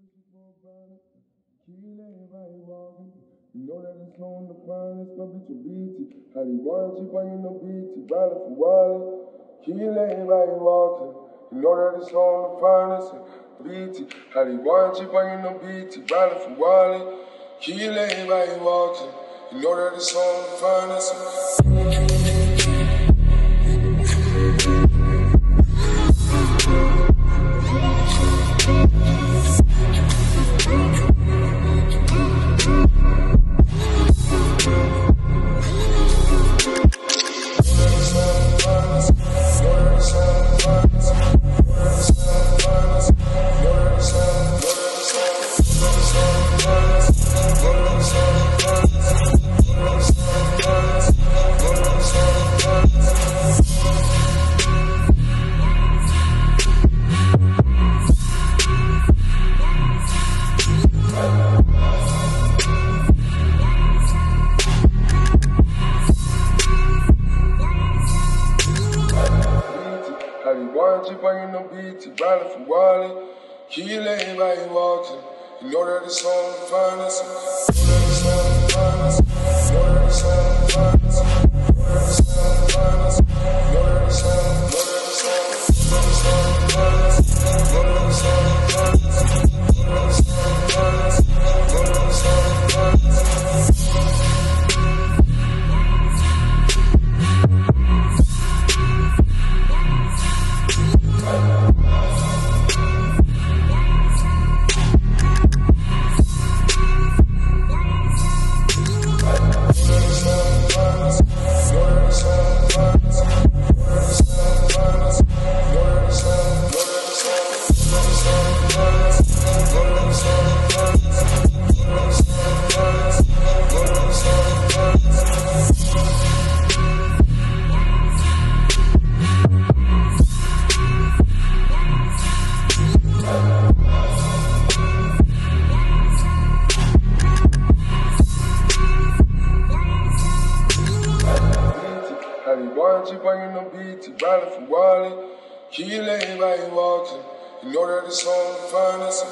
wishing for blindness. Kill everybody walking. You know that it's on the finest. it's gonna be. How they want you but you know no beaty, ballin' for wallet. Kill everybody walking. You know that it's on the find, it's beaty. How they want you but you know no beaty, ballin' for wallet. Kill everybody walking. You know that it's on the finest. Why you bringing the beat to Bradley from Wally? He lay by you walking. You know that it's all the finest. body watching, bringing the beat to battle for Wally. Killing lay by you walking. You know that it's on the finest.